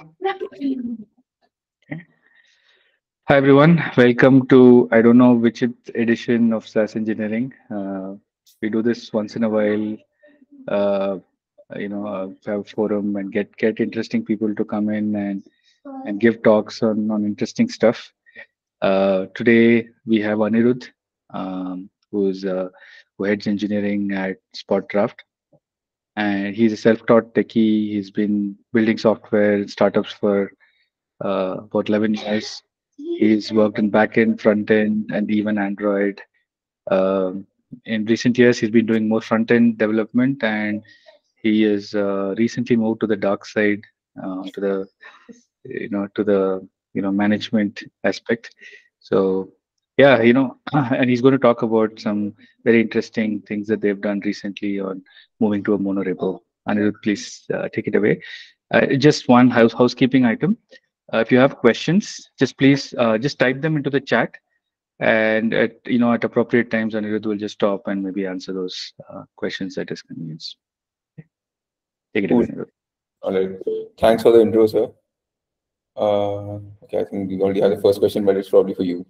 Hi everyone, welcome to I don't know which edition of SaaS Engineering. Uh, we do this once in a while, uh, you know, uh, have forum and get get interesting people to come in and and give talks on on interesting stuff. Uh, today we have Anirudh, um, who's uh, who heads engineering at SpotDraft and he's a self-taught techie. He's been building software startups for uh, about 11 years. He's worked in backend, front end, and even Android. Um, in recent years, he's been doing more front end development, and he has uh, recently moved to the dark side, uh, to the you know to the you know management aspect. So yeah, you know, and he's going to talk about some very interesting things that they've done recently on moving to a monorepo. Anirudh, please uh, take it away. Uh, just one house housekeeping item. Uh, if you have questions, just please uh, just type them into the chat, and at you know at appropriate times, Anirudh will just stop and maybe answer those uh, questions at his convenience. Take it away, Anirudh. All right. Thanks for the intro, sir. Uh, okay, I think we already have the first question, but it's probably for you.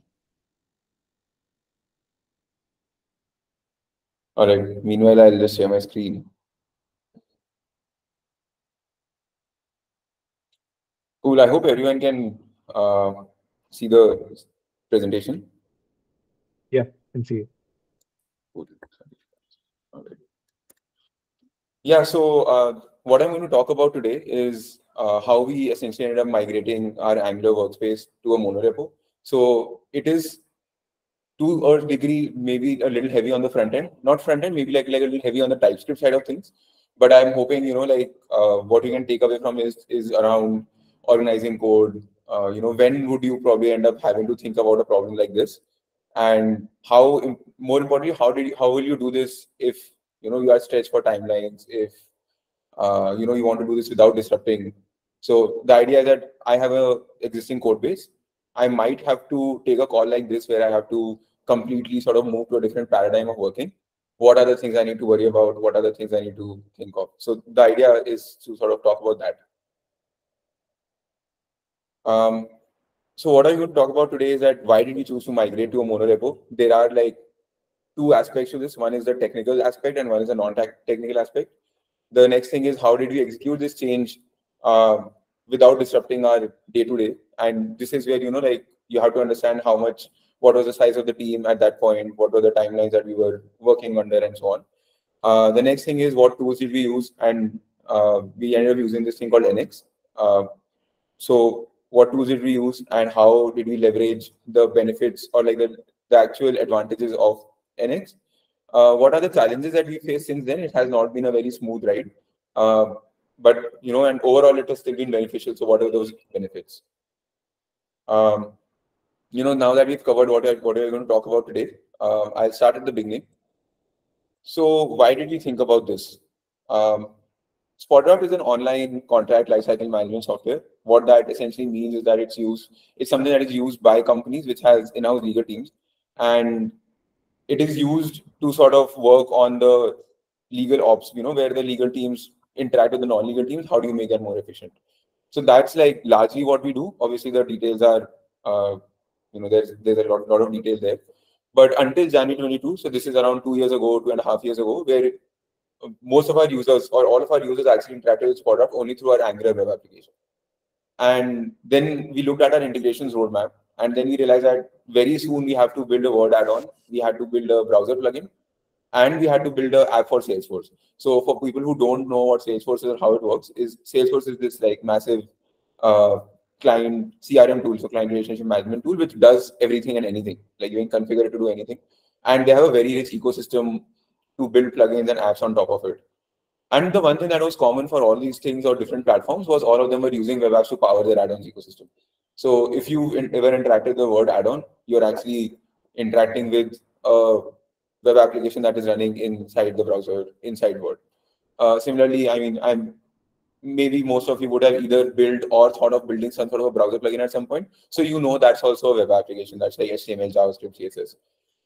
All right. Meanwhile, I'll just share my screen. Cool. I hope everyone can uh, see the presentation. Yeah, can see it. Cool. All right. Yeah, so uh, what I'm going to talk about today is uh, how we essentially ended up migrating our Angular workspace to a monorepo. So it is to a degree maybe a little heavy on the front end, not front end, maybe like, like a little heavy on the TypeScript side of things. But I'm hoping, you know, like uh, what you can take away from is is around organizing code. Uh, you know, when would you probably end up having to think about a problem like this? And how, more importantly, how did you, how will you do this if you know you are stretched for timelines if uh, you know you want to do this without disrupting so the idea is that i have a existing code base i might have to take a call like this where i have to completely sort of move to a different paradigm of working what are the things i need to worry about what are the things i need to think of so the idea is to sort of talk about that um, so what i'm going to talk about today is that why did we choose to migrate to a monorepo there are like two aspects to this. One is the technical aspect and one is the non-technical aspect. The next thing is how did we execute this change um, without disrupting our day-to-day? And this is where, you know, like you have to understand how much, what was the size of the team at that point, what were the timelines that we were working under and so on. Uh, the next thing is what tools did we use? And uh, we ended up using this thing called NX. Uh, so what tools did we use and how did we leverage the benefits or like the, the actual advantages of NX. Uh, what are the challenges that we faced since then? It has not been a very smooth ride, uh, but you know, and overall, it has still been beneficial. So, what are those benefits? Um, you know, now that we've covered what what we're going to talk about today, uh, I'll start at the beginning. So, why did we think about this? Um, is an online contract lifecycle management software. What that essentially means is that it's used, it's something that is used by companies which has in-house legal teams, and it is used to sort of work on the legal ops, you know, where the legal teams interact with the non-legal teams. How do you make that more efficient? So that's like largely what we do. Obviously, the details are, uh, you know, there's there's a lot, lot of details there. But until January 22, so this is around two years ago, two and a half years ago, where most of our users or all of our users actually interacted with SpotDraft only through our Angular web application. And then we looked at our integrations roadmap, and then we realized that very soon we have to build a Word add-on, we had to build a browser plugin, and we had to build an app for Salesforce. So for people who don't know what Salesforce is or how it works, is Salesforce is this like massive uh, client CRM tool, so client relationship management tool, which does everything and anything. Like you can configure it to do anything, and they have a very rich ecosystem to build plugins and apps on top of it. And the one thing that was common for all these things or different platforms was all of them were using web apps to power their add-ons ecosystem. So if you ever interacted with the word add-on, you're actually interacting with a web application that is running inside the browser, inside Word. Uh, similarly, I mean, I'm maybe most of you would have either built or thought of building some sort of a browser plugin at some point. So you know that's also a web application. That's like HTML, JavaScript, CSS.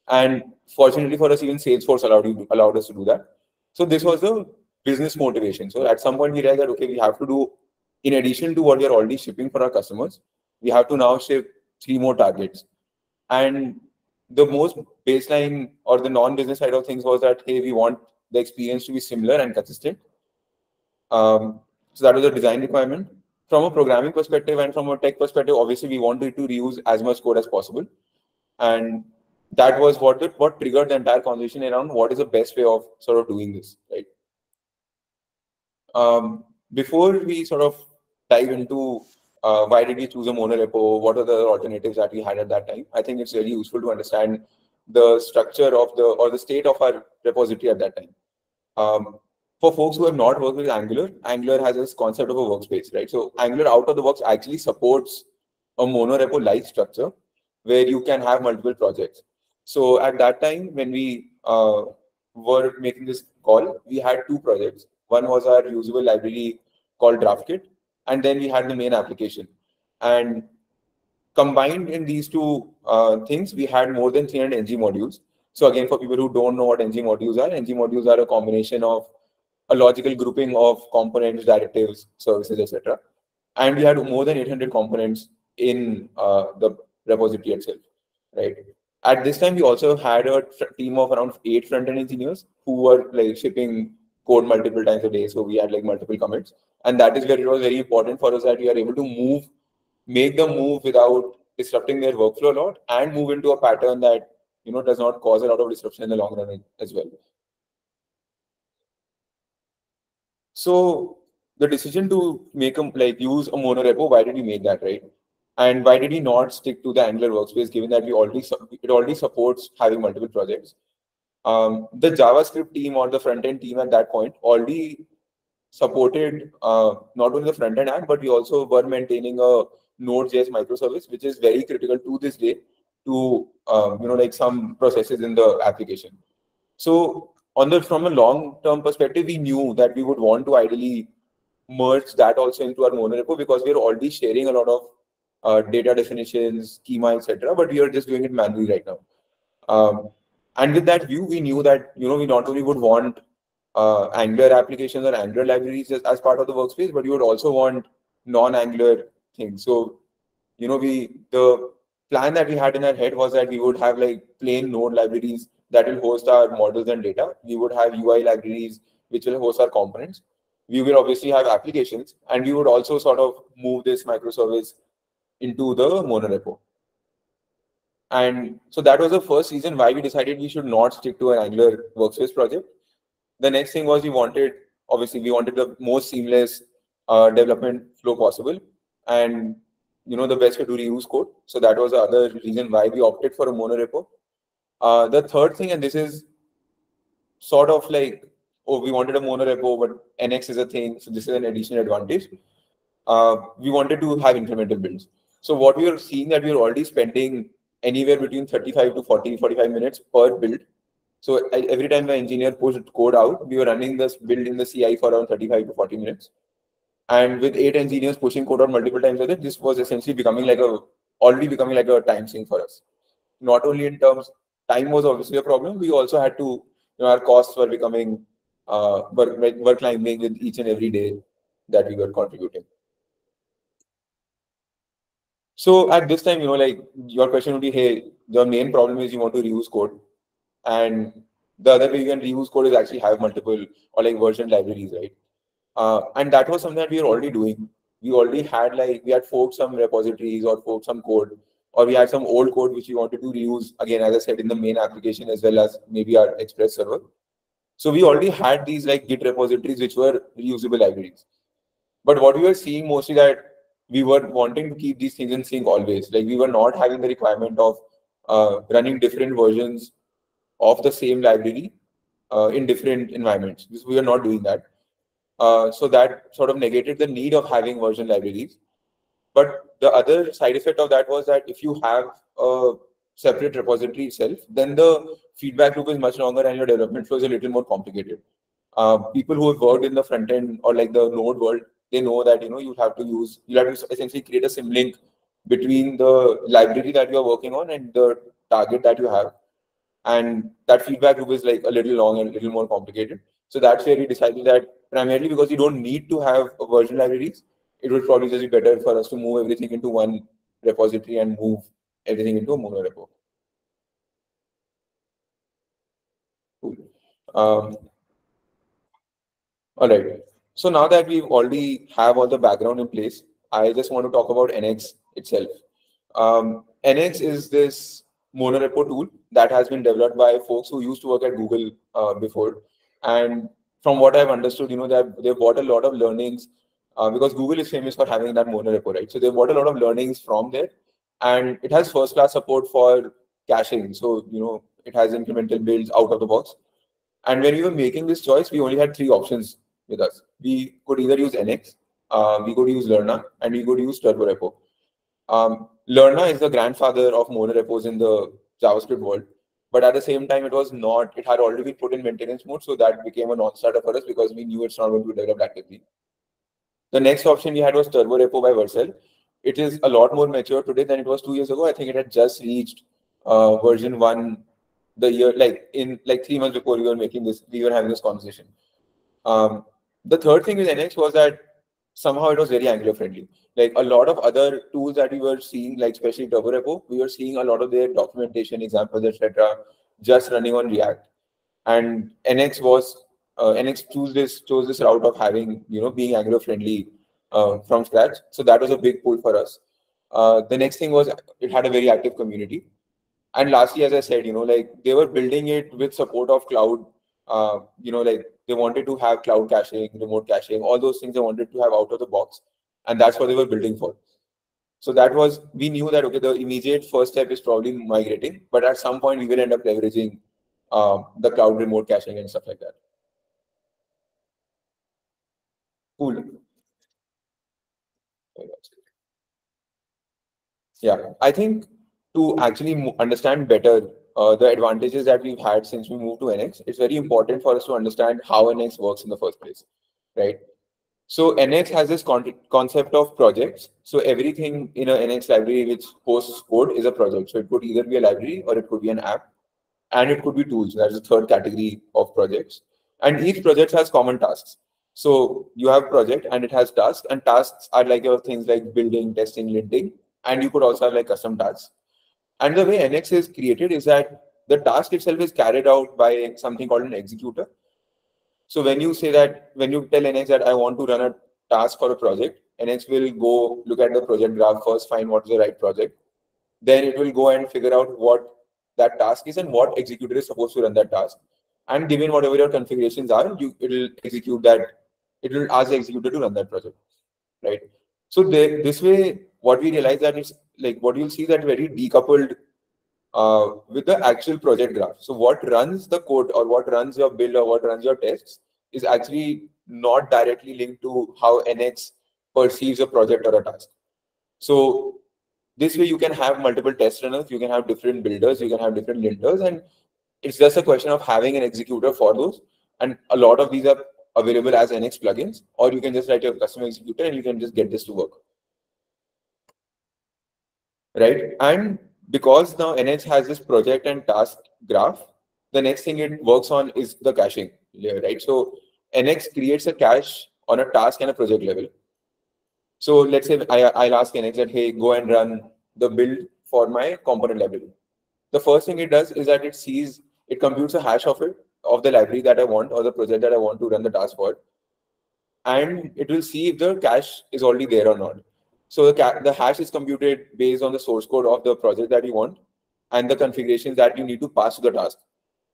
And fortunately for us, even Salesforce allowed you allowed us to do that. So this was the business motivation. So at some point we realized that okay, we have to do in addition to what we are already shipping for our customers, we have to now ship three more targets. And the most baseline or the non-business side of things was that hey, we want the experience to be similar and consistent. Um, so that was a design requirement. From a programming perspective and from a tech perspective, obviously we wanted to reuse as much code as possible. And that was what what triggered the entire conversation around what is the best way of sort of doing this, right? Um, before we sort of dive into uh, why did we choose a monorepo, what are the alternatives that we had at that time, I think it's really useful to understand the structure of the or the state of our repository at that time. Um, for folks who have not worked with Angular, Angular has this concept of a workspace, right? So Angular out of the box actually supports a monorepo-like structure where you can have multiple projects. So at that time, when we uh, were making this call, we had two projects. One was our usable library called DraftKit, and then we had the main application. And combined in these two uh, things, we had more than 300 ng modules. So again, for people who don't know what ng modules are, ng modules are a combination of a logical grouping of components, directives, services, etc. And we had more than 800 components in uh, the repository itself, right? At this time, we also had a team of around eight front-end engineers who were like shipping code multiple times a day. So we had like multiple commits. And that is where it was very important for us that we are able to move, make the move without disrupting their workflow a lot and move into a pattern that you know does not cause a lot of disruption in the long run as well. So the decision to make a like use a monorepo, why did we make that, right? And why did we not stick to the Angular workspace, given that we already it already supports having multiple projects? Um, the JavaScript team or the front end team at that point already supported uh, not only the front end app, but we also were maintaining a Node.js microservice, which is very critical to this day to um, you know like some processes in the application. So on the from a long term perspective, we knew that we would want to ideally merge that also into our monorepo because we are already sharing a lot of uh, data definitions, schema, etc. But we are just doing it manually right now. Um, and with that view, we knew that you know we not only would want uh, Angular applications or Angular libraries as, as part of the workspace, but you would also want non-Angular things. So you know we the plan that we had in our head was that we would have like plain Node libraries that will host our models and data. We would have UI libraries which will host our components. We will obviously have applications, and we would also sort of move this microservice into the monorepo. And so that was the first reason why we decided we should not stick to an Angular workspace project. The next thing was we wanted, obviously, we wanted the most seamless uh, development flow possible, and you know the best way to reuse code. So that was the other reason why we opted for a monorepo. Uh, the third thing, and this is sort of like, oh, we wanted a mono repo, but NX is a thing, so this is an additional advantage. Uh, we wanted to have incremental builds. So what we are seeing that we are already spending anywhere between 35 to 40, 45 minutes per build. So every time the engineer pushed code out, we were running this build in the CI for around 35 to 40 minutes. And with eight engineers pushing code out multiple times a day, this was essentially becoming like a already becoming like a time sink for us. Not only in terms time was obviously a problem. We also had to, you know, our costs were becoming, uh, were, were climbing with each and every day that we were contributing. So at this time, you know, like your question would be, hey, the main problem is you want to reuse code. And the other way you can reuse code is actually have multiple or like version libraries, right? Uh, and that was something that we were already doing. We already had like, we had forked some repositories or forked some code or we had some old code which we wanted to reuse again, as I said, in the main application as well as maybe our Express server. So we already had these like Git repositories which were reusable libraries. But what we were seeing mostly that we were wanting to keep these things in sync always. Like we were not having the requirement of uh, running different versions of the same library uh, in different environments. We were not doing that. Uh, so that sort of negated the need of having version libraries. But the other side effect of that was that if you have a separate repository itself, then the feedback loop is much longer and your development flow is a little more complicated. Uh, people who have worked in the front end or like the node world, they know that you know you have to use you have to essentially create a symlink between the library that you are working on and the target that you have. And that feedback loop is like a little long and a little more complicated. So that's where we decided that primarily because we don't need to have version libraries, it would probably just be better for us to move everything into one repository and move everything into a monorepo. Cool. Um, all right. So now that we've already have all the background in place, I just want to talk about NX itself. Um, NX is this monorepo tool that has been developed by folks who used to work at Google uh, before. And from what I've understood, you know, that they've bought a lot of learnings uh, because Google is famous for having that monorepo, right? So they've bought a lot of learnings from there, and it has first-class support for caching. So you know, it has incremental builds out of the box. And when we were making this choice, we only had three options with us. We could either use NX, uh, we could use Lerna, and we could use TurboRepo. Um, Lerna is the grandfather of monorepos in the JavaScript world. But at the same time, it was not, it had already been put in maintenance mode. So that became a non-starter for us because we knew it's not going to be developed actively. The next option we had was Turbo Repo by Vercel. It is a lot more mature today than it was two years ago. I think it had just reached uh, version one the year, like in like three months before we were making this, we were having this conversation. Um, the third thing with NX was that somehow it was very Angular friendly. Like a lot of other tools that we were seeing, like especially TurboRepo, we were seeing a lot of their documentation examples, etc., just running on React. And NX was uh, NX chose this chose this route of having you know being Angular friendly uh, from scratch. So that was a big pull for us. Uh, the next thing was it had a very active community. And lastly, as I said, you know, like they were building it with support of cloud. Uh, you know, like they wanted to have cloud caching, remote caching, all those things they wanted to have out of the box. And that's what they were building for. So that was, we knew that, okay, the immediate first step is probably migrating, but at some point we will end up leveraging um, the cloud remote caching and stuff like that. Cool. Yeah, I think to actually understand better uh, the advantages that we've had since we moved to NX, it's very important for us to understand how NX works in the first place, right? So NX has this con concept of projects. So everything in a NX library which hosts code is a project. So it could either be a library or it could be an app, and it could be tools. That's the third category of projects. And each project has common tasks. So you have a project and it has tasks, and tasks are like your things like building, testing, linting, and you could also have like custom tasks. And the way NX is created is that the task itself is carried out by something called an executor. So when you say that, when you tell NX that I want to run a task for a project, NX will go look at the project graph first, find what's the right project. Then it will go and figure out what that task is and what executor is supposed to run that task. And given whatever your configurations are, you it will execute that. It will ask the executor to run that project, right? So they, this way, what we realize that it's like what you'll see that very decoupled uh, with the actual project graph. So what runs the code or what runs your build or what runs your tests is actually not directly linked to how NX perceives a project or a task. So this way you can have multiple test runners, you can have different builders, you can have different linters, and it's just a question of having an executor for those. And a lot of these are available as NX plugins, or you can just write your custom executor and you can just get this to work. Right. And because now NX has this project and task graph, the next thing it works on is the caching layer, right? So NX creates a cache on a task and a project level. So let's say I, I'll ask NX that, hey, go and run the build for my component library. The first thing it does is that it sees, it computes a hash of it, of the library that I want or the project that I want to run the task for. And it will see if the cache is already there or not. So the, the hash is computed based on the source code of the project that you want and the configurations that you need to pass to the task.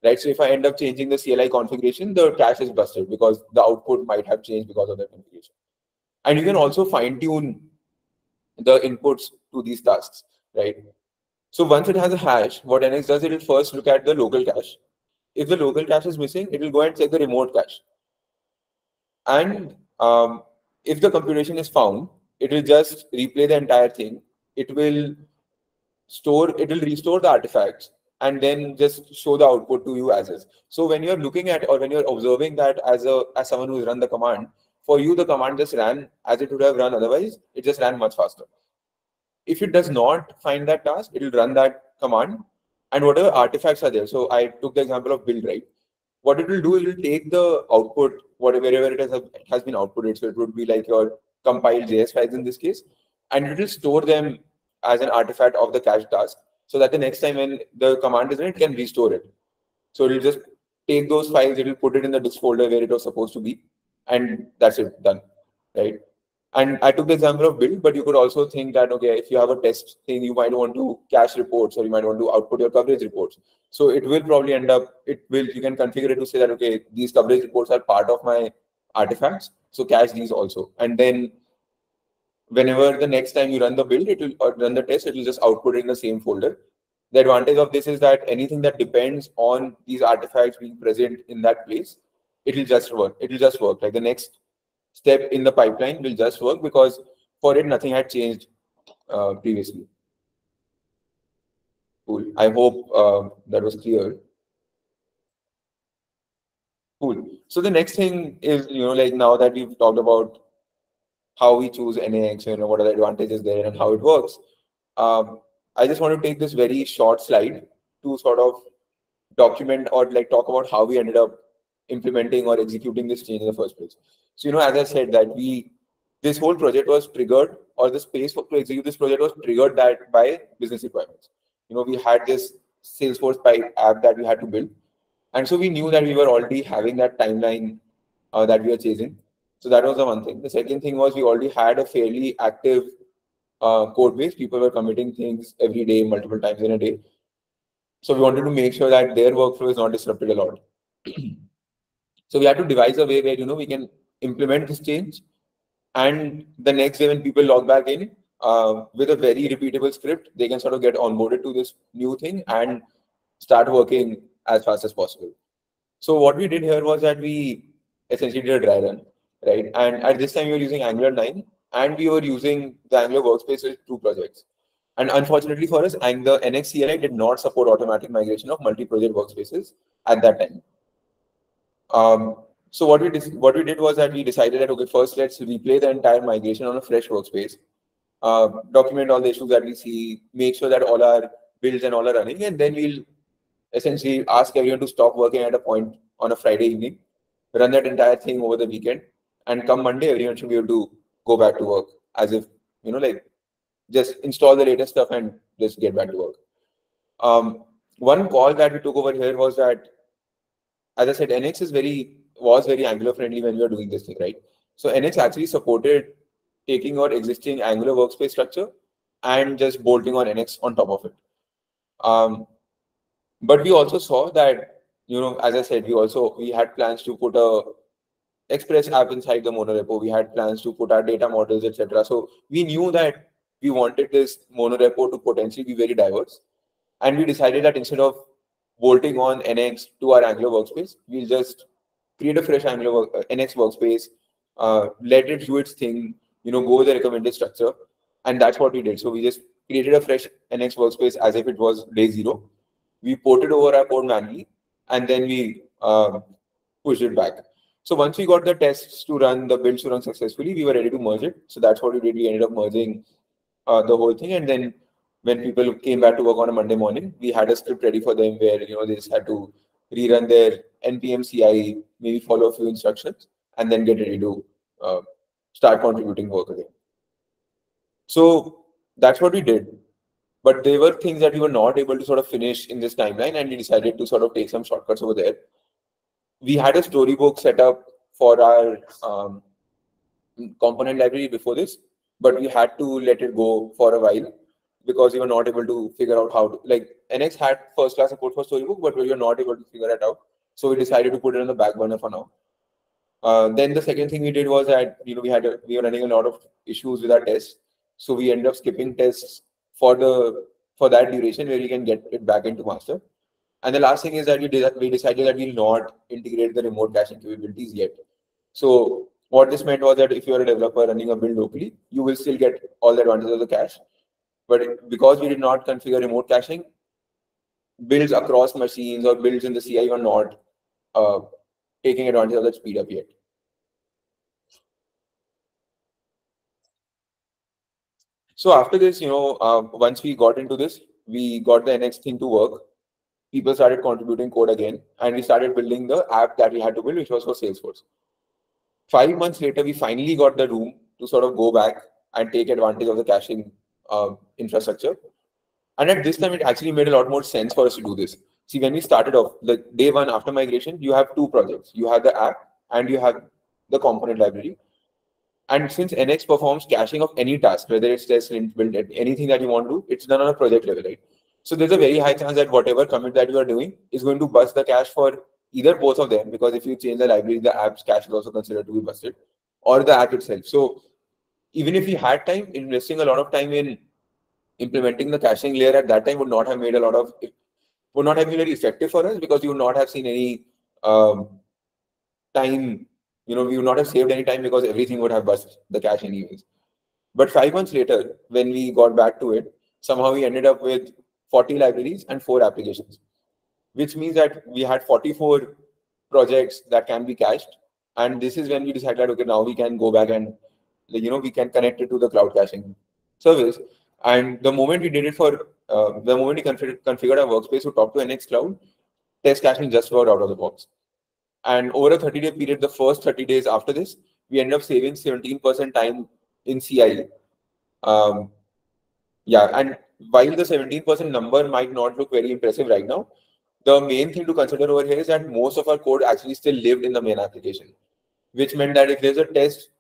Right. So if I end up changing the CLI configuration, the cache is busted because the output might have changed because of that configuration. And you can also fine tune the inputs to these tasks. Right. So once it has a hash, what NX does, it will first look at the local cache. If the local cache is missing, it will go and check the remote cache. And um, if the computation is found, it will just replay the entire thing. It will store, it will restore the artifacts and then just show the output to you as is. So when you're looking at or when you're observing that as a as someone who's run the command, for you the command just ran as it would have run otherwise, it just ran much faster. If it does not find that task, it will run that command and whatever artifacts are there. So I took the example of build right. What it will do, it will take the output, whatever wherever it has, has been outputted. So it would be like your compiled JS files in this case, and it will store them as an artifact of the cache task so that the next time when the command is in, it can restore it. So it'll just take those files, it'll put it in the dist folder where it was supposed to be, and that's it, done, right? And I took the example of build, but you could also think that, okay, if you have a test thing, you might want to cache reports or you might want to output your coverage reports. So it will probably end up, it will, you can configure it to say that, okay, these coverage reports are part of my artifacts. So cache these also. And then whenever the next time you run the build, it will or run the test, it will just output in the same folder. The advantage of this is that anything that depends on these artifacts being present in that place, it will just work. It will just work. Like the next step in the pipeline will just work because for it nothing had changed uh, previously. Cool. I hope uh, that was clear. Cool. So the next thing is, you know, like now that we've talked about how we choose NX, you know, what are the advantages there and how it works. Um, I just want to take this very short slide to sort of document or like talk about how we ended up implementing or executing this change in the first place. So, you know, as I said that we, this whole project was triggered or the space for, to execute this project was triggered that by business requirements. You know, we had this Salesforce pipe app that we had to build. And so we knew that we were already having that timeline uh, that we were chasing. So that was the one thing. The second thing was we already had a fairly active uh, code base. People were committing things every day, multiple times in a day. So we wanted to make sure that their workflow is not disrupted a lot. so we had to devise a way where you know we can implement this change, and the next day when people log back in uh, with a very repeatable script, they can sort of get onboarded to this new thing and start working as fast as possible. So what we did here was that we essentially did a dry run, right? And at this time we were using Angular 9 and we were using the Angular workspace with two projects. And unfortunately for us, the NX CLI did not support automatic migration of multi-project workspaces at that time. Um, so what we what we did was that we decided that okay, first let's replay the entire migration on a fresh workspace, uh, document all the issues that we see, make sure that all our builds and all are running, and then we'll essentially ask everyone to stop working at a point on a Friday evening, run that entire thing over the weekend, and come Monday, everyone should be able to go back to work as if, you know, like just install the latest stuff and just get back to work. Um, one call that we took over here was that, as I said, NX is very was very Angular friendly when we were doing this thing, right? So NX actually supported taking our existing Angular workspace structure and just bolting on NX on top of it. Um, but we also saw that, you know, as I said, we also we had plans to put a Express app inside the monorepo. We had plans to put our data models, etc. So we knew that we wanted this monorepo to potentially be very diverse. And we decided that instead of bolting on NX to our Angular workspace, we'll just create a fresh Angular work, uh, NX workspace, uh, let it do its thing, you know, go with the recommended structure. And that's what we did. So we just created a fresh NX workspace as if it was day zero. We ported over our code manually, and then we uh, pushed it back. So once we got the tests to run, the builds to run successfully, we were ready to merge it. So that's what we did. We ended up merging uh, the whole thing. And then when people came back to work on a Monday morning, we had a script ready for them where you know they just had to rerun their npm CI, maybe follow a few instructions, and then get ready to uh, start contributing work again. So that's what we did. But there were things that we were not able to sort of finish in this timeline, and we decided to sort of take some shortcuts over there we had a storybook set up for our um, component library before this, but we had to let it go for a while because we were not able to figure out how to like NX had first class support for storybook, but we were not able to figure it out. So we decided to put it on the back burner for now. Uh, then the second thing we did was that you know we had a, we were running a lot of issues with our tests, so we ended up skipping tests for the for that duration where we can get it back into master. And the last thing is that we, did, we decided that we'll not integrate the remote caching capabilities yet. So what this meant was that if you're a developer running a build locally, you will still get all the advantages of the cache. But because we did not configure remote caching, builds across machines or builds in the CI were not uh, taking advantage of that speed up yet. So after this, you know, uh, once we got into this, we got the next thing to work people started contributing code again and we started building the app that we had to build, which was for Salesforce. Five months later, we finally got the room to sort of go back and take advantage of the caching uh, infrastructure. And at this time, it actually made a lot more sense for us to do this. See, when we started off, the day one after migration, you have two projects. You have the app and you have the component library. And since NX performs caching of any task, whether it's test, lint, build, anything that you want to do, it's done on a project level, right? So there's a very high chance that whatever commit that you are doing is going to bust the cache for either both of them, because if you change the library, the app's cache is also considered to be busted, or the app itself. So even if we had time, investing a lot of time in implementing the caching layer at that time would not have made a lot of would not have been very effective for us because you would not have seen any um, time. You know, we would not have saved any time because everything would have bust the cache anyways. But five months later, when we got back to it, somehow we ended up with 40 libraries and four applications, which means that we had 44 projects that can be cached. And this is when we decided, okay, now we can go back and, you know, we can connect it to the cloud caching service. And the moment we did it for, uh, the moment we configured, configured our workspace to talk to NX Cloud, test caching just worked out of the box. And over a 30 day period, the first 30 days after this, we ended up saving 17% time in CI. Um, yeah, and while the 17% number might not look very impressive right now, the main thing to consider over here is that most of our code actually still lived in the main application, which meant that if there's a test,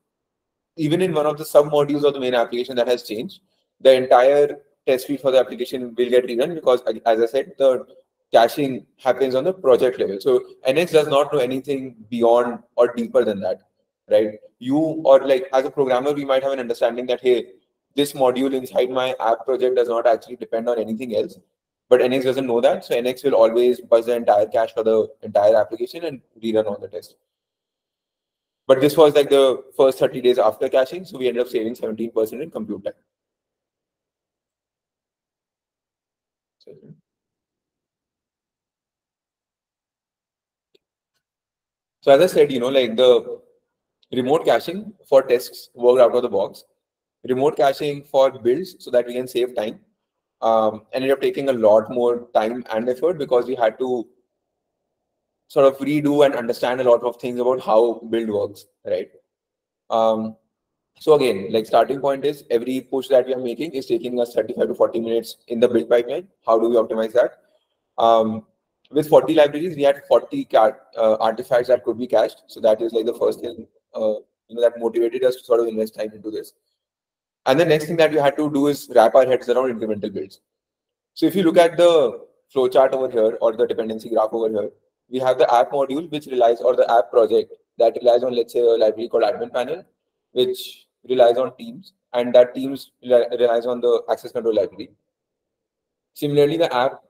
even in one of the sub modules of the main application that has changed, the entire test suite for the application will get rerun because, as I said, the caching happens on the project level. So NX does not know anything beyond or deeper than that, right? You or like as a programmer, we might have an understanding that hey, this module inside my app project does not actually depend on anything else. But NX doesn't know that. So NX will always buzz the entire cache for the entire application and rerun on the test. But this was like the first 30 days after caching. So we ended up saving 17% in compute time. So as I said, you know, like the remote caching for tests worked out of the box remote caching for builds so that we can save time. Um, ended up taking a lot more time and effort because we had to sort of redo and understand a lot of things about how build works, right? Um, so again, like starting point is every push that we are making is taking us 35 to 40 minutes in the build pipeline. How do we optimize that? Um, with 40 libraries, we had 40 uh, artifacts that could be cached. So that is like the first thing uh, you know that motivated us to sort of invest time into this. And the next thing that we had to do is wrap our heads around incremental builds. So if you look at the flowchart over here or the dependency graph over here, we have the app module which relies or the app project that relies on let's say a library called admin panel, which relies on teams, and that teams relies on the access control library. Similarly, the app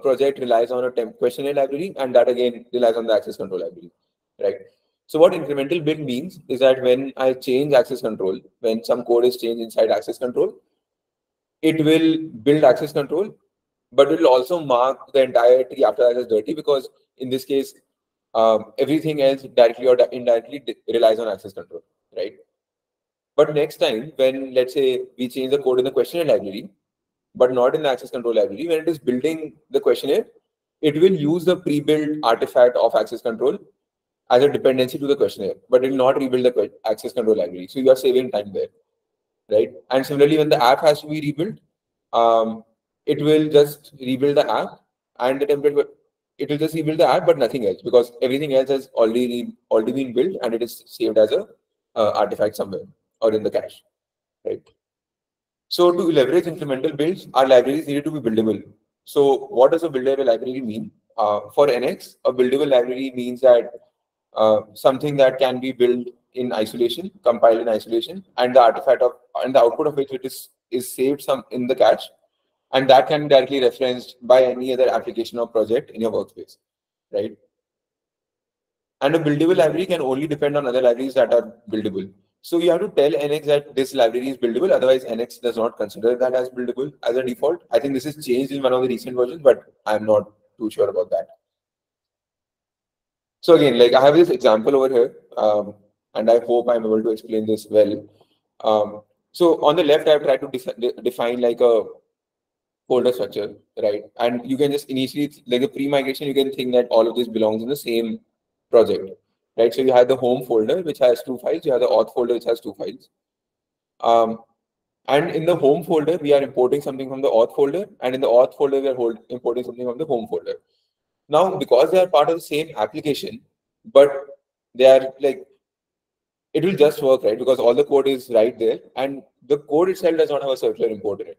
project relies on a temp questionnaire library, and that again relies on the access control library, right? So what incremental build means is that when I change access control, when some code is changed inside access control, it will build access control, but it will also mark the entire tree after that as dirty because in this case, um, everything else directly or indirectly relies on access control, right? But next time, when let's say we change the code in the questionnaire library, but not in the access control library, when it is building the questionnaire, it will use the pre-built artifact of access control as a dependency to the questionnaire, but it will not rebuild the access control library. So you are saving time there, right? And similarly, when the app has to be rebuilt, um, it will just rebuild the app and the template. It will just rebuild the app, but nothing else because everything else has already already been built and it is saved as a uh, artifact somewhere or in the cache, right? So to leverage incremental builds, our libraries needed to be buildable. So what does a buildable library mean? Uh, for NX, a buildable library means that uh, something that can be built in isolation, compiled in isolation, and the artifact of and the output of which it is is saved some in the cache, and that can be directly referenced by any other application or project in your workspace, right? And a buildable library can only depend on other libraries that are buildable. So you have to tell NX that this library is buildable. Otherwise, NX does not consider that as buildable as a default. I think this is changed in one of the recent versions, but I'm not too sure about that. So again, like I have this example over here, um, and I hope I'm able to explain this well. Um, so on the left, I've tried to de define like a folder structure, right? And you can just initially, like a pre-migration, you can think that all of this belongs in the same project. Right? So you have the home folder, which has two files. You have the auth folder, which has two files. Um, and in the home folder, we are importing something from the auth folder. And in the auth folder, we are hold, importing something from the home folder. Now, because they are part of the same application, but they are like, it will just work, right? Because all the code is right there. And the code itself does not have a circular import in it.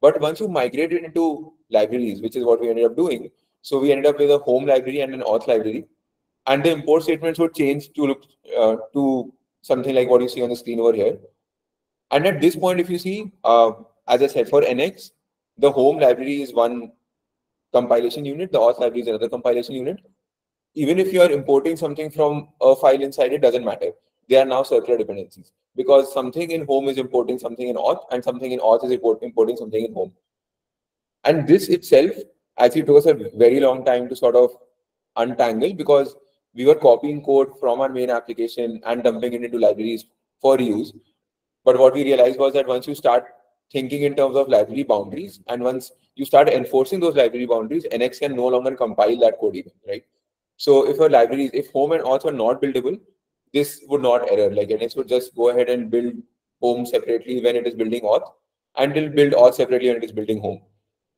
But once you migrate it into libraries, which is what we ended up doing, so we ended up with a home library and an auth library, and the import statements would change to look uh, to something like what you see on the screen over here. And at this point, if you see, uh, as I said, for NX, the home library is one compilation unit, the auth library is another compilation unit. Even if you are importing something from a file inside, it doesn't matter. They are now circular dependencies because something in home is importing something in auth and something in auth is import, importing something in home. And this itself actually took us a very long time to sort of untangle because we were copying code from our main application and dumping it into libraries for reuse. But what we realized was that once you start thinking in terms of library boundaries and once you start enforcing those library boundaries, NX can no longer compile that code even, right? So if a library, if home and auth are not buildable, this would not error. Like NX would just go ahead and build home separately when it is building auth and it'll build auth separately when it is building home.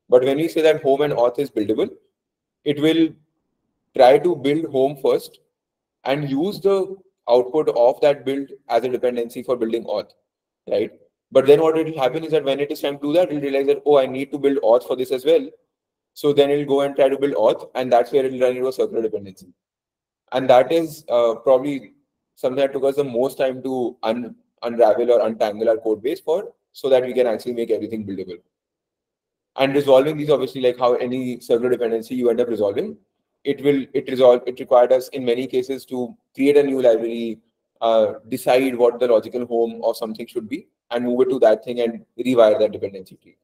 But when we say that home and auth is buildable, it will try to build home first and use the output of that build as a dependency for building auth, right? But then what will happen is that when it is time to do that, it'll realize that, oh, I need to build auth for this as well. So then it'll go and try to build auth, and that's where it'll run into a circular dependency. And that is uh, probably something that took us the most time to un unravel or untangle our code base for so that we can actually make everything buildable. And resolving these, obviously, like how any circular dependency you end up resolving, it will it resolve it required us in many cases to create a new library uh, decide what the logical home of something should be and move it to that thing and rewire that dependency tree.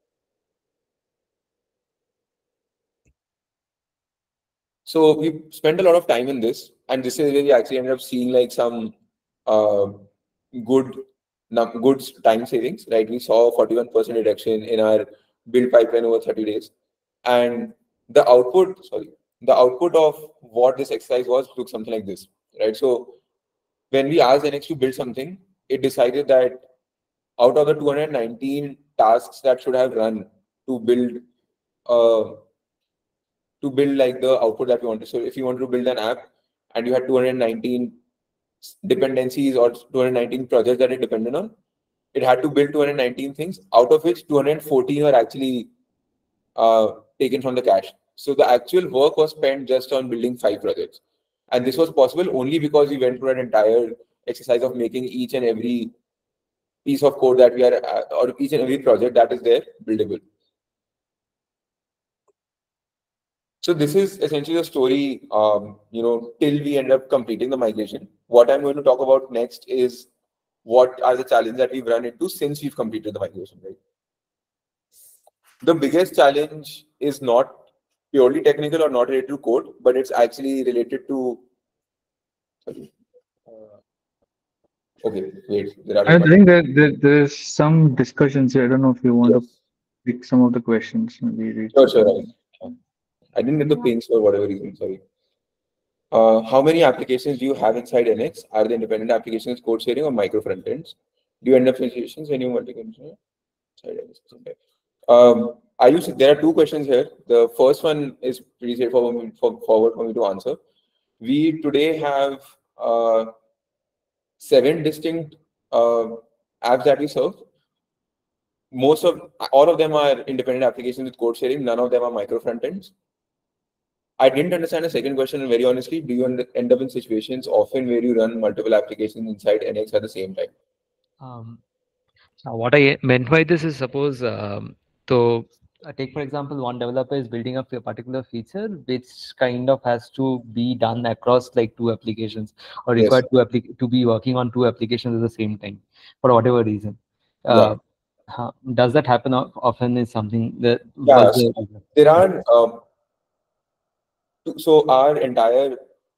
So we spent a lot of time in this and this is where we actually ended up seeing like some uh, good good time savings right? We saw 41% reduction in our build pipeline over 30 days and the output sorry the output of what this exercise was looked something like this, right? So when we asked NX to build something, it decided that out of the 219 tasks that should have run to build uh, to build like the output that we wanted. So if you want to build an app and you had 219 dependencies or 219 projects that it depended on, it had to build 219 things, out of which 214 were actually uh, taken from the cache. So the actual work was spent just on building five projects. And this was possible only because we went through an entire exercise of making each and every piece of code that we are, uh, or each and every project that is there, buildable. So this is essentially the story, um, you know, till we end up completing the migration. What I'm going to talk about next is what are the challenges that we've run into since we've completed the migration, right? The biggest challenge is not purely technical or not related to code, but it's actually related to. Uh, okay, wait. There are I think that there, there's some discussions here. I don't know if you want yes. to pick some of the questions. Maybe sure, sure. I didn't get the pings for whatever reason. Sorry. Uh, how many applications do you have inside NX? Are they independent applications, code sharing, or micro frontends? Do you end up in situations when you want to um, I use there are two questions here. The first one is pretty straightforward for, forward for me to answer. We today have uh, seven distinct uh, apps that we serve. Most of all of them are independent applications with code sharing. None of them are micro frontends. I didn't understand the second question, very honestly, do you end up in situations often where you run multiple applications inside NX at the same time? Um, what I meant by this is suppose um, so take for example one developer is building up a particular feature which kind of has to be done across like two applications or required yes. to, to be working on two applications at the same time for whatever reason uh, yeah. does that happen often is something that yeah, so there are um, so our entire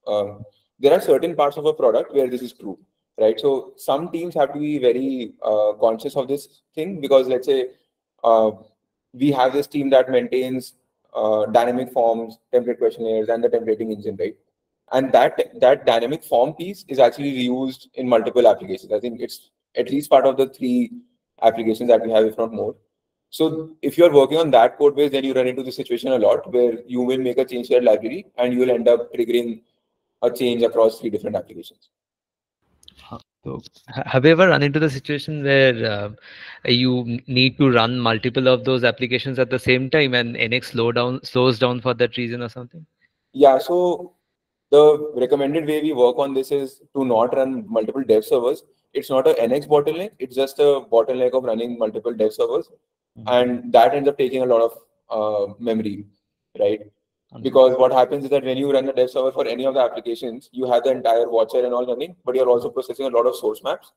um, there are certain parts of a product where this is true right so some teams have to be very uh, conscious of this thing because let's say uh, we have this team that maintains uh, dynamic forms, template questionnaires, and the templating engine, right? and that that dynamic form piece is actually reused in multiple applications. I think it's at least part of the three applications that we have, if not more. So if you're working on that code base, then you run into the situation a lot where you will make a change to your library and you will end up triggering a change across three different applications. So, have you ever run into the situation where uh, you need to run multiple of those applications at the same time and NX slow down slows down for that reason or something? Yeah. So the recommended way we work on this is to not run multiple dev servers. It's not a NX bottleneck. It's just a bottleneck of running multiple dev servers, mm -hmm. and that ends up taking a lot of uh, memory, right? Because what happens is that when you run the dev server for any of the applications, you have the entire watcher and all running, but you're also processing a lot of source maps.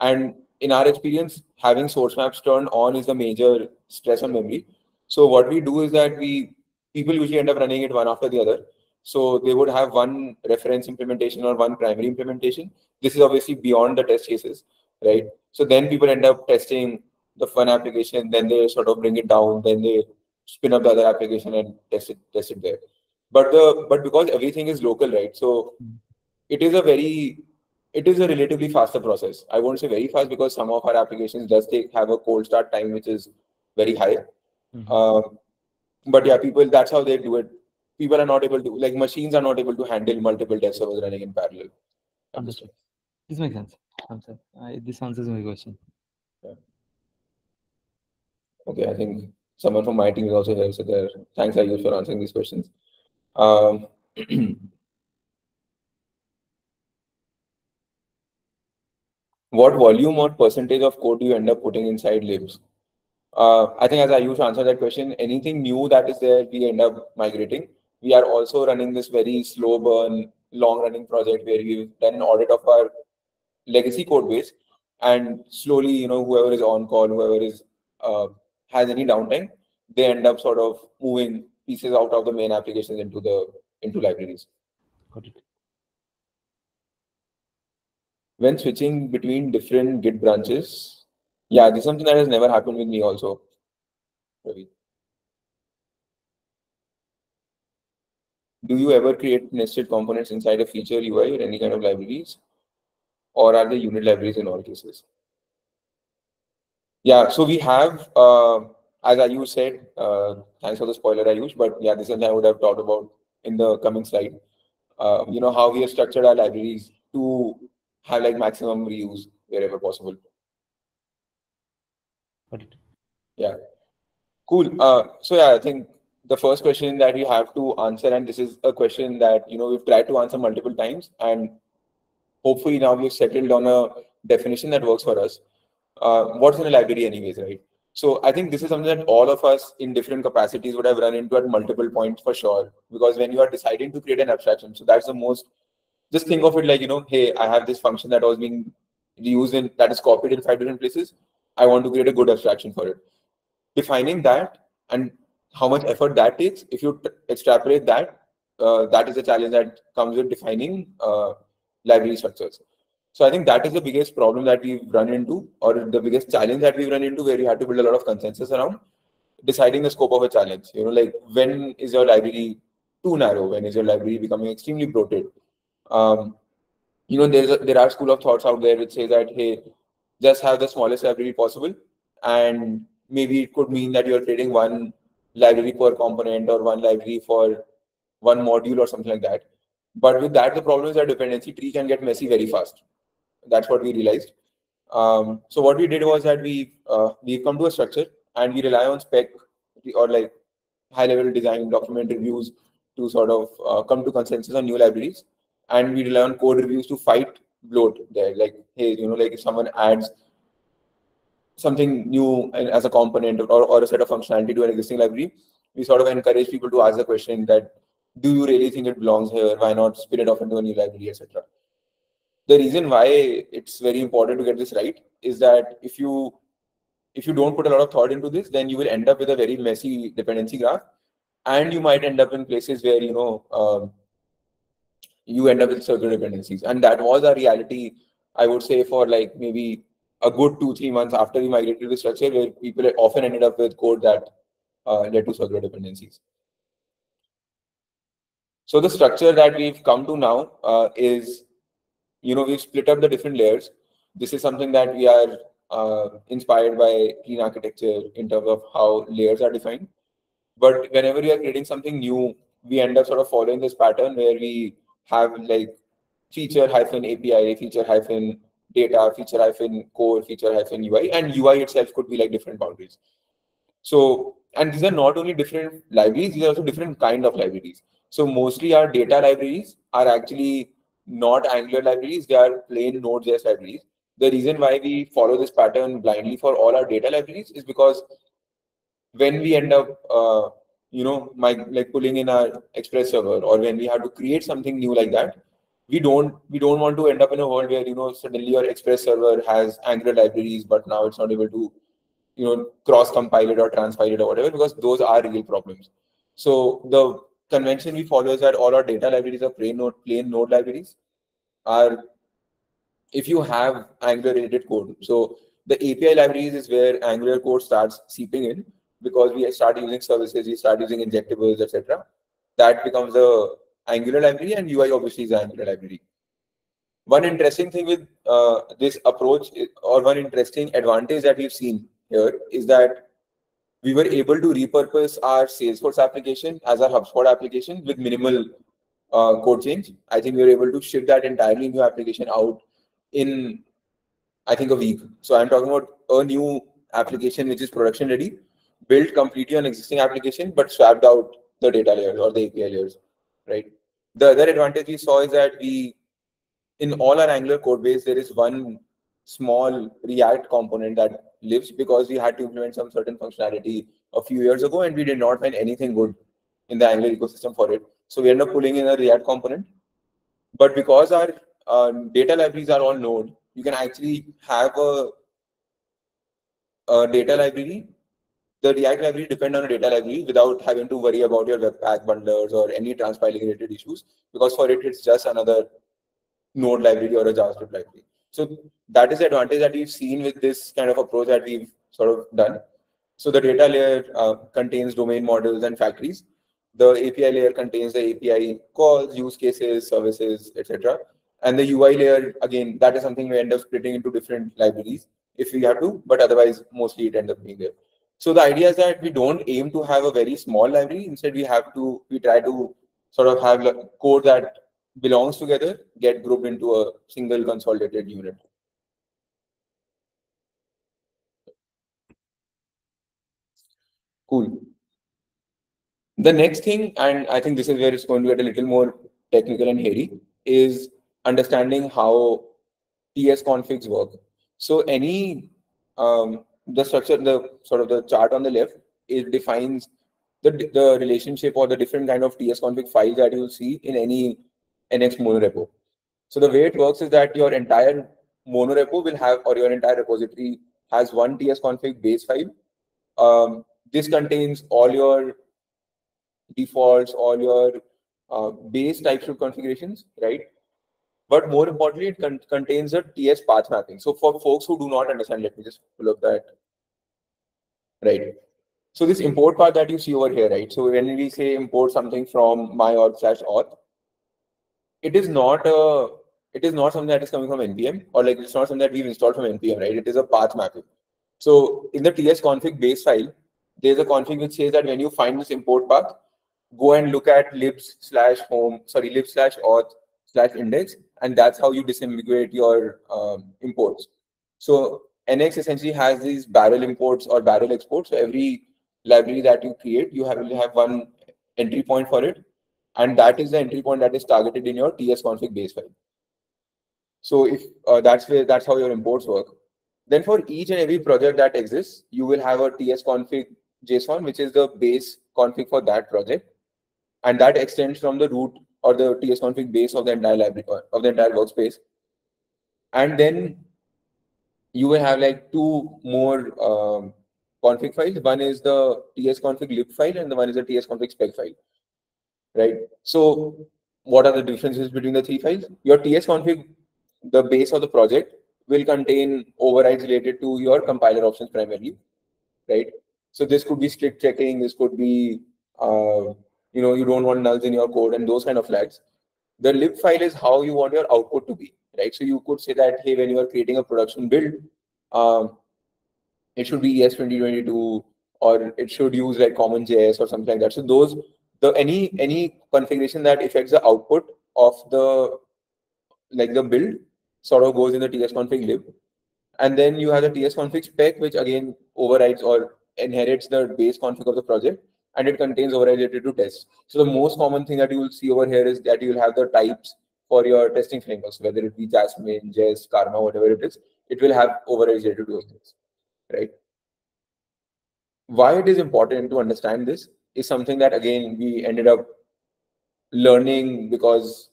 And in our experience, having source maps turned on is the major stress on memory. So what we do is that we people usually end up running it one after the other. So they would have one reference implementation or one primary implementation. This is obviously beyond the test cases, right? So then people end up testing the fun application, then they sort of bring it down, then they spin up the other application and test it test it there. But the but because everything is local right so it is a very it is a relatively faster process. I won't say very fast because some of our applications does take have a cold start time which is very high. Mm-hmm. uh, but yeah people that's how they do it. People are not able to like machines are not able to handle multiple dev servers running in parallel. Understood. This makes sense. Answer I, this answers my question. Yeah. okay i think someone from my team is also here. So there, thanks Ayush for answering these questions. Um, what volume or percentage of code do you end up putting inside libs? Uh, I think as Ayush answered that question, anything new that is there, we end up migrating. We are also running this very slow burn, long running project where we've done an audit of our legacy code base and slowly, you know, whoever is on call, whoever is uh, has any downtime, they end up sort of moving pieces out of the main applications into the into libraries. Got it. When switching between different Git branches, yeah, this is something that has never happened with me also. Ravi. Do you ever create nested components inside a feature UI or any kind of libraries? Or are they unit libraries in all cases? Yeah, so we have, uh, as Ayush said, uh, thanks for the spoiler, I Ayush, but yeah, this is I would have talked about in the coming slide. Uh, you know, how we have structured our libraries to have like maximum reuse wherever possible. Yeah, cool. Uh, so yeah, I think the first question that we have to answer, and this is a question that, you know, we've tried to answer multiple times, and hopefully now we've settled on a definition that works for us uh, what's in a library anyways, right? So I think this is something that all of us in different capacities would have run into at multiple points for sure. Because when you are deciding to create an abstraction, so that's the most, just think of it like, you know, hey, I have this function that was being used in, that is copied in five different places. I want to create a good abstraction for it. Defining that and how much effort that takes, if you extrapolate that, uh, that is a challenge that comes with defining uh, library structures. So I think that is the biggest problem that we've run into, or the biggest challenge that we've run into, where you had to build a lot of consensus around deciding the scope of a challenge. You know, like when is your library too narrow? When is your library becoming extremely bloated? Um, you know, there's a, there are school of thoughts out there which say that hey, just have the smallest library possible, and maybe it could mean that you're creating one library per component or one library for one module or something like that. But with that, the problem is that dependency tree can get messy very fast that's what we realized. Um, so what we did was that we uh, we come to a structure and we rely on spec or like high level design document reviews to sort of uh, come to consensus on new libraries, and we rely on code reviews to fight bloat there. Like hey, you know, like if someone adds something new as a component or, or a set of functionality to an existing library, we sort of encourage people to ask the question that do you really think it belongs here? Why not spin it off into a new library, etc the reason why it's very important to get this right is that if you if you don't put a lot of thought into this then you will end up with a very messy dependency graph. And you might end up in places where you know um, you end up with circular dependencies. And that was a reality i would say for like maybe a good two three months after we migrated to the structure where people often ended up with code that uh, led to circular dependencies. So the structure that we've come to now uh, is, you know, we've split up the different layers. This is something that we are uh, inspired by clean architecture in terms of how layers are defined. But whenever we are creating something new, we end up sort of following this pattern where we have like feature hyphen API, feature hyphen data, feature hyphen core, feature hyphen UI, and UI itself could be like different boundaries. So, and these are not only different libraries, these are also different kind of libraries. So mostly our data libraries are actually not Angular libraries, they are plain Node.js libraries. The reason why we follow this pattern blindly for all our data libraries is because when we end up, uh, you know, my, like pulling in our Express server or when we have to create something new like that, we don't we don't want to end up in a world where you know suddenly your Express server has Angular libraries, but now it's not able to, you know, cross compile it or transpile it or whatever because those are real problems. So the convention we follow is that all our data libraries are plain node plain node libraries. Are if you have Angular related code, so the API libraries is where Angular code starts seeping in because we start using services, we start using injectables, etc. That becomes a Angular library, and UI obviously is an Angular library. One interesting thing with uh, this approach, or one interesting advantage that we've seen here, is that we were able to repurpose our Salesforce application as our HubSpot application with minimal uh, code change. I think we were able to ship that entirely new application out in, I think, a week. So I'm talking about a new application which is production ready built completely on existing application, but swapped out the data layers or the API layers, right? The other advantage we saw is that we, in all our Angular code base, there is one small React component that lives because we had to implement some certain functionality a few years ago and we did not find anything good in the Angular ecosystem for it. So we end up pulling in a React component. But because our uh, data libraries are all Node, you can actually have a, a data library the React library depend on a data library without having to worry about your Webpack bundlers or any transpiling related issues because for it, it's just another node library or a JavaScript library. So that is the advantage that we've seen with this kind of approach that we've sort of done. So the data layer uh, contains domain models and factories. The API layer contains the API calls, use cases, services, etc. And the UI layer, again, that is something we end up splitting into different libraries if we have to, but otherwise mostly it ends up being there. So the idea is that we don't aim to have a very small library. Instead, we have to we try to sort of have code that belongs together, get grouped into a single consolidated unit. Cool. The next thing, and I think this is where it's going to get a little more technical and hairy, is understanding how TS configs work. So any um, the structure, the sort of the chart on the left, it defines the, the relationship or the different kind of TS config files that you'll see in any NX monorepo. So the way it works is that your entire monorepo will have, or your entire repository has one TS config base file. Um, this contains all your defaults, all your uh, base TypeScript configurations, right? But more importantly, it con contains a TS path mapping. So for folks who do not understand, let me just pull up that. Right. So this import part that you see over here, right? So when we say import something from my org slash auth, it is not a it is not something that is coming from npm or like it's not something that we've installed from npm, right? It is a path mapping. So in the ts config base file, there's a config which says that when you find this import path, go and look at libs slash home, sorry, libs slash auth slash index and that's how you disambiguate your um, imports. So NX essentially has these barrel imports or barrel exports. So every library that you create, you have, have one entry point for it. And that is the entry point that is targeted in your TS config base file. So if uh, that's where that's how your imports work. Then for each and every project that exists, you will have a TS config JSON, which is the base config for that project. And that extends from the root or the TS config base of the entire library uh, of the entire workspace. And then you will have like two more um, config files. One is the TS config lib file and the one is the TS config spec file. Right. So what are the differences between the three files? Your TS config, the base of the project, will contain overrides related to your compiler options primarily. Right. So this could be strict checking. This could be uh, you know, you don't want nulls in your code and those kind of flags. The lib file is how you want your output to be, right? So you could say that, hey, when you are creating a production build, um, it should be ES 2022 or it should use like CommonJS or something like that. So those, the any any configuration that affects the output of the like the build sort of goes in the tsconfig lib. And then you have the tsconfig spec, which again overrides or inherits the base config of the project and it contains override related to tests. So the most common thing that you will see over here is that you will have the types for your testing frameworks, whether it be Jasmine, Jest, Karma, whatever it is, it will have overrides related to those things, right? Why it is important to understand this is something that again we ended up learning because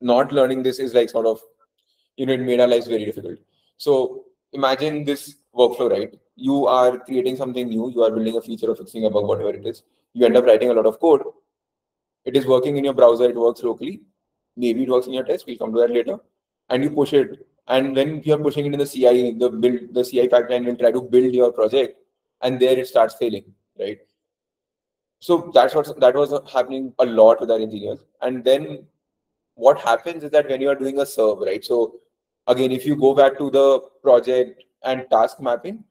not learning this is like sort of you know it made our lives very difficult. So imagine this workflow, right? You are creating something new, you are building a feature or fixing a bug, whatever it is. You end up writing a lot of code. It is working in your browser, it works locally. Maybe it works in your test, we'll come to that later. And you push it. And when you're pushing it in the CI, the build the CI pipeline will try to build your project, and there it starts failing, right? So that's what that was happening a lot with our engineers. And then what happens is that when you are doing a serve, right? So again, if you go back to the project and task mapping,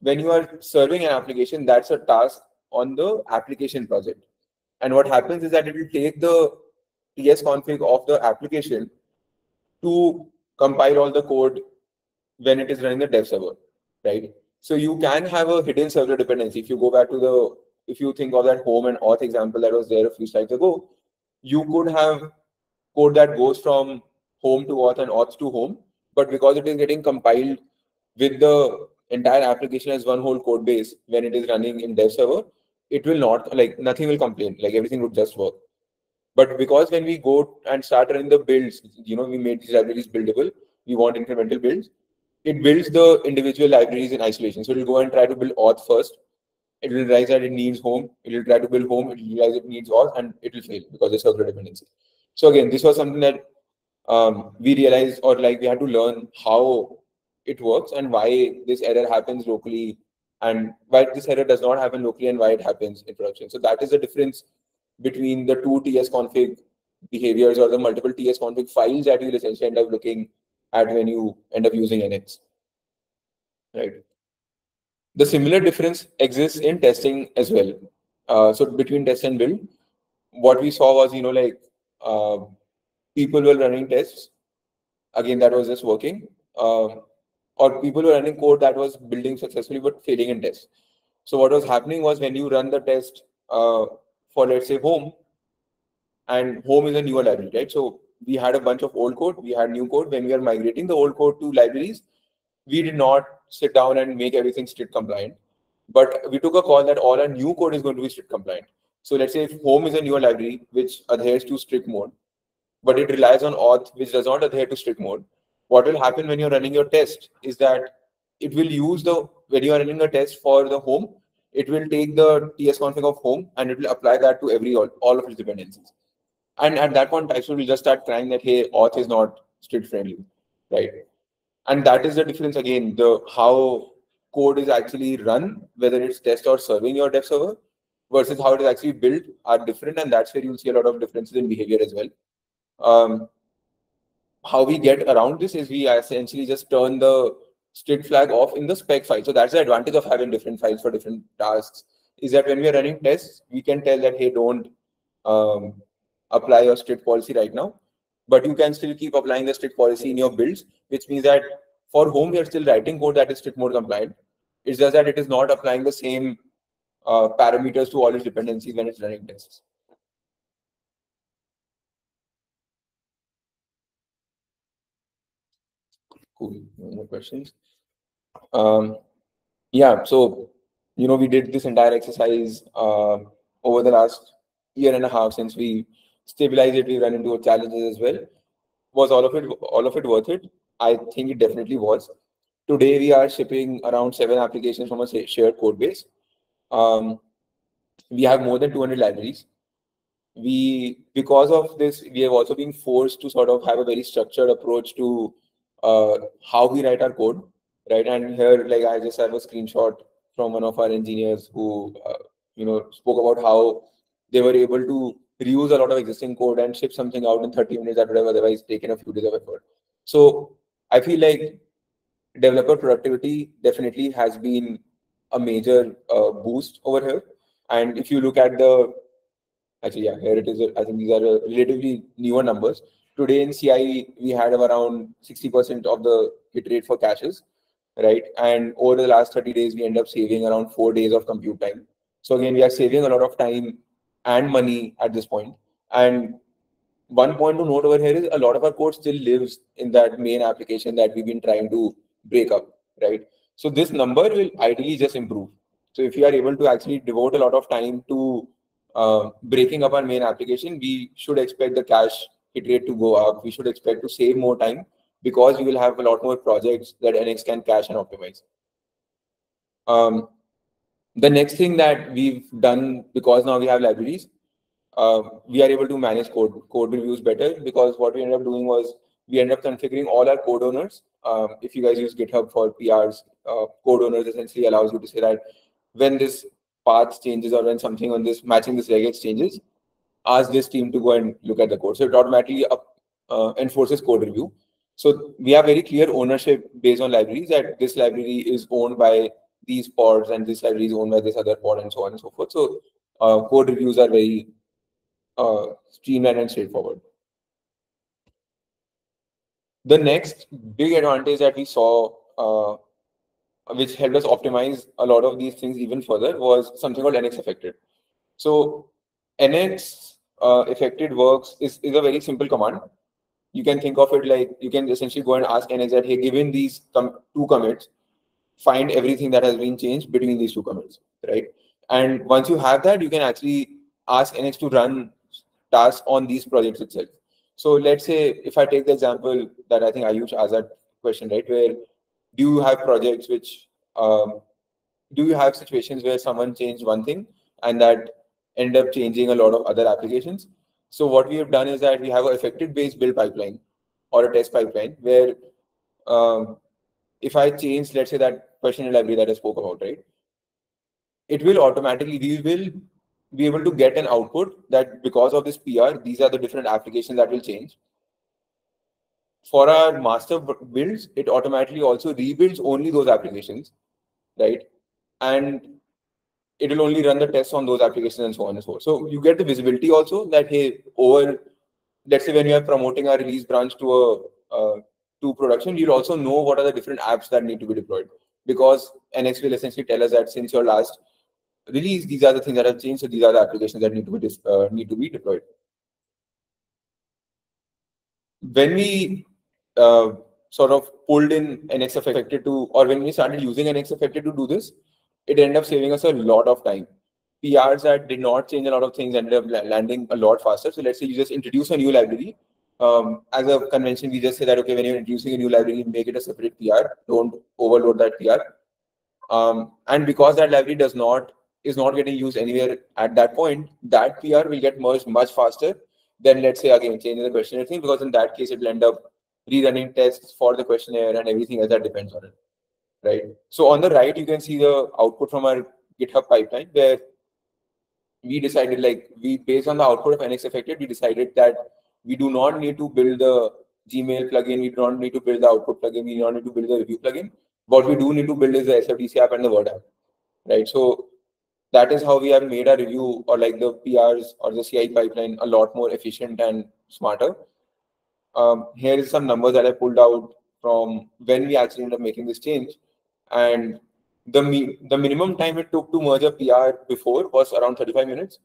when you are serving an application, that's a task on the application project. And what happens is that it will take the TS config of the application to compile all the code when it is running the dev server, right? So you can have a hidden circular dependency. If you go back to the, if you think of that home and auth example that was there a few slides ago, you could have code that goes from home to auth and auth to home. But because it is getting compiled with the entire application as one whole code base when it is running in dev server, it will not like nothing will complain. Like everything would just work. But because when we go and start running the builds, you know, we made these libraries buildable. We want incremental builds. It builds the individual libraries in isolation. So it'll go and try to build auth first. It will realize that it needs home. It will try to build home. It will realize it needs auth, and it will fail because it's circular dependency. So again, this was something that um, we realized or like we had to learn how it works and why this error happens locally and why this error does not happen locally and why it happens in production. So that is the difference between the two TS config behaviors or the multiple TS config files that you will essentially end up looking at when you end up using NX. Right. The similar difference exists in testing as well. Uh, so between test and build, what we saw was, you know, like uh, people were running tests. Again, that was just working. Um, or people were running code that was building successfully but failing in tests. So what was happening was when you run the test uh, for let's say home, and home is a newer library, right? So we had a bunch of old code, we had new code. When we are migrating the old code to libraries, we did not sit down and make everything strict compliant. But we took a call that all our new code is going to be strict compliant. So let's say if home is a newer library which adheres to strict mode, but it relies on auth which does not adhere to strict mode, what will happen when you're running your test is that it will use the when you are running a test for the home it will take the ts config of home and it will apply that to every all, all of its dependencies and at that point typescript will just start crying that hey auth is not strict friendly right and that is the difference again the how code is actually run whether it's test or serving your dev server versus how it is actually built are different and that's where you'll see a lot of differences in behavior as well um, how we get around this is we essentially just turn the strict flag off in the spec file. So that's the advantage of having different files for different tasks. Is that when we are running tests, we can tell that hey, don't um, apply your strict policy right now, but you can still keep applying the strict policy in your builds, which means that for home we are still writing code that is strict mode compliant. It's just that it is not applying the same uh, parameters to all its dependencies when it's running tests. Cool. No more questions. Um, yeah, so you know, we did this entire exercise uh, over the last year and a half since we stabilized it. We ran into challenges as well. Was all of it all of it worth it? I think it definitely was. Today we are shipping around seven applications from a shared code base. Um, we have more than 200 libraries. We, because of this, we have also been forced to sort of have a very structured approach to uh, how we write our code, right? And here, like I just have a screenshot from one of our engineers who, uh, you know, spoke about how they were able to reuse a lot of existing code and ship something out in 30 minutes that would have otherwise taken a few days of effort. So I feel like developer productivity definitely has been a major uh, boost over here. And if you look at the, actually, yeah, here it is. I think these are uh, relatively newer numbers. Today in CI, we had around 60% of the hit rate for caches, right? And over the last 30 days, we end up saving around four days of compute time. So again, we are saving a lot of time and money at this point. And one point to note over here is a lot of our code still lives in that main application that we've been trying to break up, right? So this number will ideally just improve. So if you are able to actually devote a lot of time to uh, breaking up our main application, we should expect the cache hit rate to go up. We should expect to save more time because we will have a lot more projects that NX can cache and optimize. Um, the next thing that we've done, because now we have libraries, uh, we are able to manage code code reviews better because what we ended up doing was we ended up configuring all our code owners. Um, if you guys use GitHub for PRs, uh, code owners essentially allows you to say that when this path changes or when something on this matching this regex changes, ask this team to go and look at the code. So it automatically up, uh, enforces code review. So we have very clear ownership based on libraries that this library is owned by these pods and this library is owned by this other pod and so on and so forth. So uh, code reviews are very uh, streamlined and straightforward. The next big advantage that we saw, uh, which helped us optimize a lot of these things even further, was something called NX affected. So NX uh, affected works is, is a very simple command. You can think of it like you can essentially go and ask NX that, hey, given these com two commits, find everything that has been changed between these two commits, right? And once you have that, you can actually ask NX to run tasks on these projects itself. So let's say if I take the example that I think Ayush asked that question, right, where do you have projects which um, do you have situations where someone changed one thing and that end up changing a lot of other applications? So what we have done is that we have an affected based build pipeline or a test pipeline where um, if I change, let's say that question library that I spoke about, right? It will automatically, we will be able to get an output that because of this PR, these are the different applications that will change. For our master builds, it automatically also rebuilds only those applications, right? And it will only run the tests on those applications and so on and so forth. So you get the visibility also that, hey, over, let's say when you are promoting a release branch to a, uh, to production, you'll also know what are the different apps that need to be deployed because NX will essentially tell us that since your last release, these are the things that have changed. So these are the applications that need to be uh, need to be deployed. When we uh, sort of pulled in NX affected to, or when we started using NX affected to do this, it ended up saving us a lot of time. PRs that did not change a lot of things ended up landing a lot faster. So let's say you just introduce a new library. Um, as a convention, we just say that, okay, when you're introducing a new library, make it a separate PR. Don't overload that PR. Um, and because that library does not is not getting used anywhere at that point, that PR will get merged much faster than let's say again changing the questionnaire thing because in that case it'll end up rerunning tests for the questionnaire and everything else that depends on it. Right. So on the right you can see the output from our GitHub pipeline where we decided like we based on the output of NX affected, we decided that we do not need to build the Gmail plugin, we do not need to build the Outlook plugin, we do not need to build the review plugin. What we do need to build is the SFDC app and the Word app. Right. So that is how we have made our review or like the PRs or the CI pipeline a lot more efficient and smarter. Um, here is some numbers that I pulled out from when we actually ended up making this change. And the the minimum time it took to merge a PR before was around 35 minutes.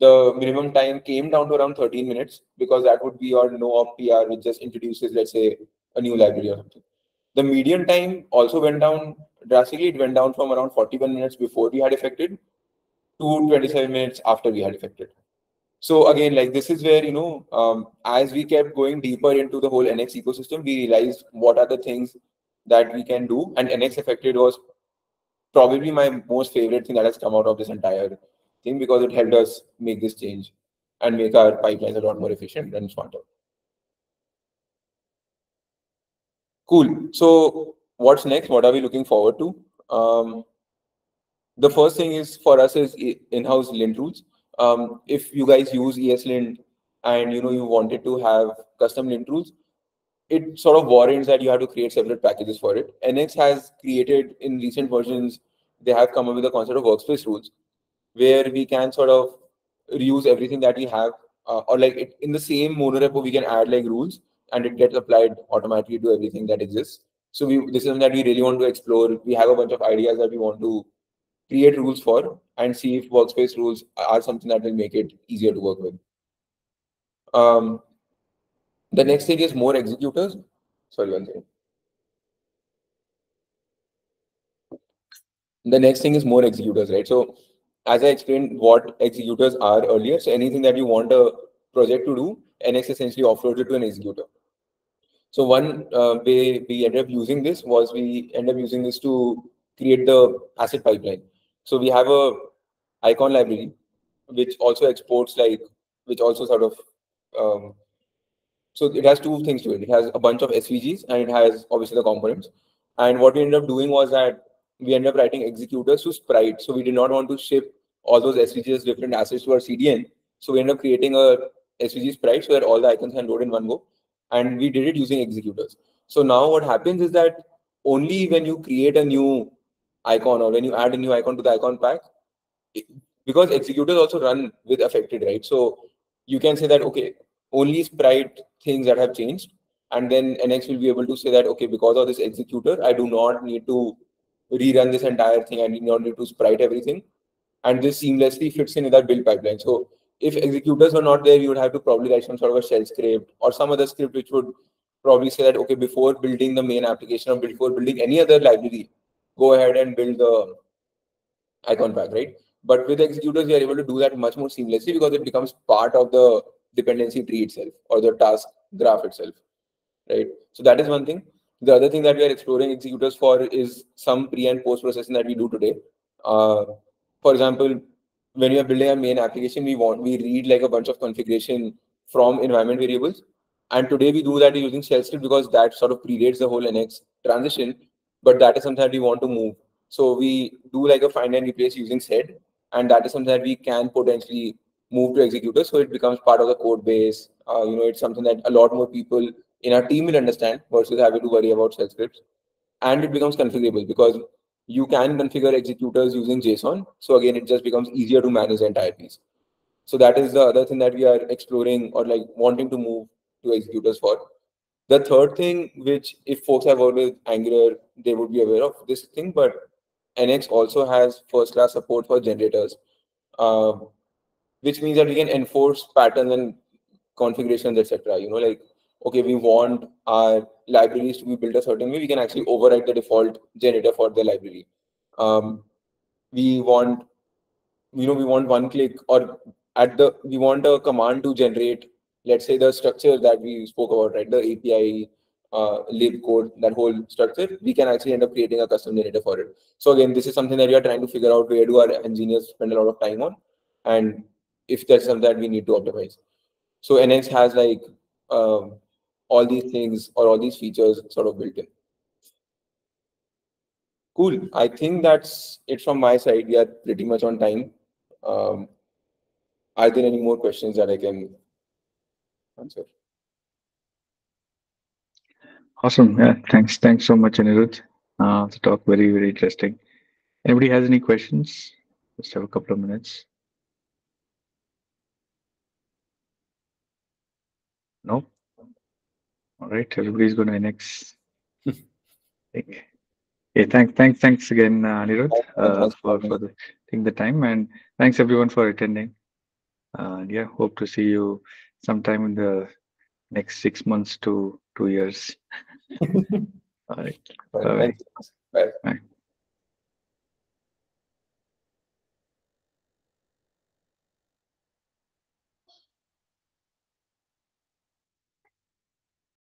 The minimum time came down to around 13 minutes because that would be your no op PR, which just introduces, let's say, a new library or something. The median time also went down drastically. It went down from around 41 minutes before we had affected to 27 minutes after we had affected. So again, like this is where, you know, um, as we kept going deeper into the whole NX ecosystem, we realized what are the things that we can do. And NX affected was probably my most favorite thing that has come out of this entire thing because it helped us make this change and make our pipelines a lot more efficient and smarter. Cool. So what's next? What are we looking forward to? Um, the first thing is for us is in-house lint rules. um, if you guys use ESLint and you know you wanted to have custom lint rules, it sort of warrants that you have to create separate packages for it. NX has created in recent versions, they have come up with the concept of workspace rules, where we can sort of reuse everything that we have, uh, or like it, in the same monorepo, we can add like rules and it gets applied automatically to everything that exists. So we this is something that we really want to explore. We have a bunch of ideas that we want to create rules for and see if workspace rules are something that will make it easier to work with. Um, the next thing is more executors. Sorry, one second. The next thing is more executors, right? So as I explained what executors are earlier, so anything that you want a project to do, NX essentially offloads it to an executor. So one uh, way we ended up using this was we ended up using this to create the asset pipeline. So we have a icon library, which also exports like, which also sort of, um, so it has two things to it. It has a bunch of SVGs and it has obviously the components. And what we ended up doing was that we ended up writing executors to Sprite. So we did not want to ship all those SVGs different assets to our CDN. So we ended up creating a SVG sprite so that all the icons can load in one go. And we did it using executors. So now what happens is that only when you create a new icon or when you add a new icon to the icon pack, because executors also run with affected, right? So you can say that, okay, only sprite things that have changed. And then NX will be able to say that, okay, because of this executor, I do not need to rerun this entire thing. and not need to sprite everything. And this seamlessly fits in with that build pipeline. So if executors were not there, you would have to probably write some sort of a shell script or some other script which would probably say that, okay, before building the main application or before building any other library, go ahead and build the icon pack, right? But with executors, you are able to do that much more seamlessly because it becomes part of the dependency tree itself or the task graph itself, right? So that is one thing. The other thing that we are exploring executors for is some pre and post processing that we do today. Uh, for example, when we are building a main application, we want we read like a bunch of configuration from environment variables. And today we do that using shell script because that sort of predates the whole NX transition. But that is something that we want to move. So we do like a find and replace using sed, and that is something that we can potentially move to executors. So it becomes part of the code base. Uh, you know, it's something that a lot more people in our team will understand versus having to worry about shell scripts. And it becomes configurable because you can configure executors using JSON. So again, it just becomes easier to manage the entire piece. So that is the other thing that we are exploring or like wanting to move to executors for. The third thing, which if folks have worked with Angular, they would be aware of this thing, but NX also has first class support for generators, uh, which means that we can enforce patterns and configurations, etc. You know, like okay, we want our libraries to be built a certain way, we can actually override the default generator for the library. Um, we want, you know, we want one click or at the, we want a command to generate, let's say the structure that we spoke about, right? The API, uh, lib code, that whole structure, we can actually end up creating a custom generator for it. So again, this is something that we are trying to figure out where do our engineers spend a lot of time on and if that's something that we need to optimize. So NX has like um, all these things or all these features sort of built in. Cool. I think that's it from my side. We are pretty much on time. Um, are there any more questions that I can answer? Awesome. Yeah. Thanks. Thanks so much, Anirudh. Uh, the talk very, very interesting. Anybody has any questions? Just have a couple of minutes. No? All right, everybody's going to NX. yeah, thanks, thanks, thanks again, uh, Anirudh, uh, for, for the, taking the time, and thanks everyone for attending. Uh, yeah, hope to see you sometime in the next six months to two years. All right. Bye. Bye. Bye. Bye.